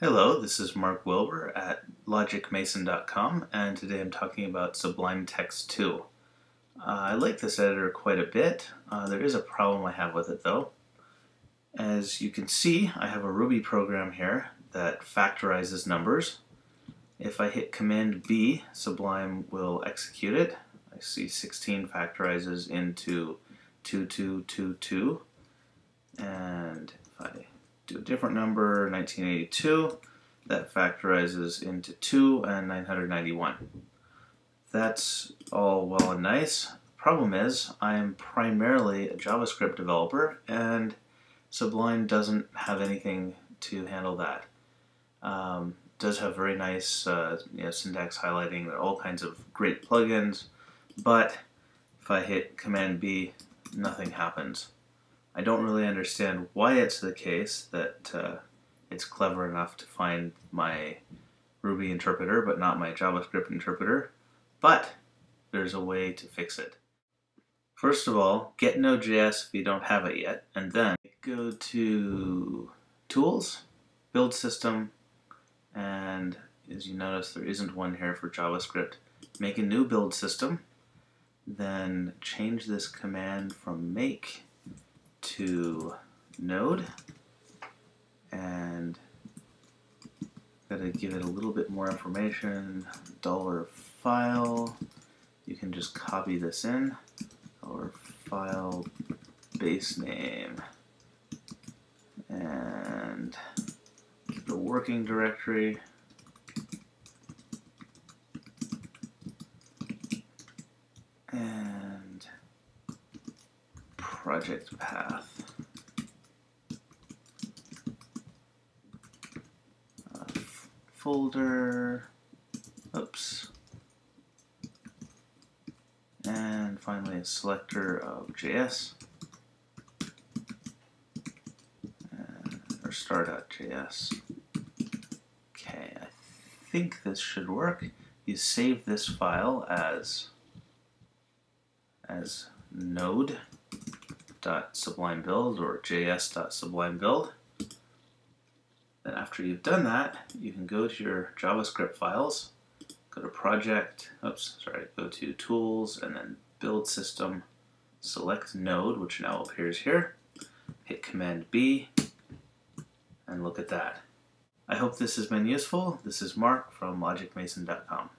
Hello, this is Mark Wilbur at logicmason.com and today I'm talking about Sublime Text 2. Uh, I like this editor quite a bit. Uh, there is a problem I have with it though. As you can see, I have a Ruby program here that factorizes numbers. If I hit Command B, Sublime will execute it. I see 16 factorizes into 2222 and if I do a different number, 1982. That factorizes into 2 and 991. That's all well and nice. Problem is, I am primarily a JavaScript developer, and Sublime doesn't have anything to handle that. Um, does have very nice uh, you know, syntax highlighting, there are all kinds of great plugins, but if I hit Command B, nothing happens. I don't really understand why it's the case that uh, it's clever enough to find my Ruby interpreter but not my JavaScript interpreter, but there's a way to fix it. First of all, get Node.js if you don't have it yet, and then go to Tools, Build System, and as you notice there isn't one here for JavaScript. Make a new build system, then change this command from make to node. And gotta give it a little bit more information. Dollar file. You can just copy this in. Dollar file base name. And the working directory project path. Uh, folder, oops, and finally a selector of JS, and, or star.js. Okay, I think this should work. You save this file as as node js.sublimebuild or js.sublimebuild. Then after you've done that, you can go to your JavaScript files, go to project, oops, sorry, go to tools and then build system, select node, which now appears here, hit command B, and look at that. I hope this has been useful. This is Mark from logicmason.com.